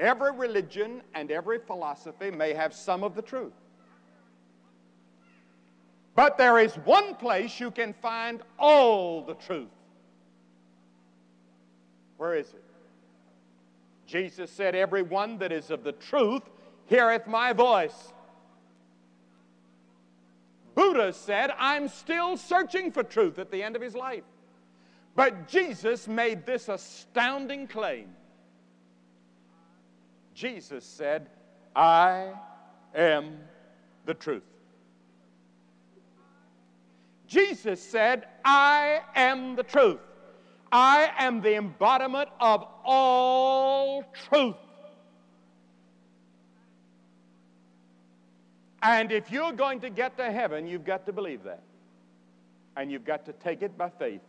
Every religion and every philosophy may have some of the truth. But there is one place you can find all the truth. Where is it? Jesus said, Everyone that is of the truth heareth my voice. Buddha said, I'm still searching for truth at the end of his life. But Jesus made this astounding claim. Jesus said, I am the truth. Jesus said, I am the truth. I am the embodiment of all truth. And if you're going to get to heaven, you've got to believe that. And you've got to take it by faith.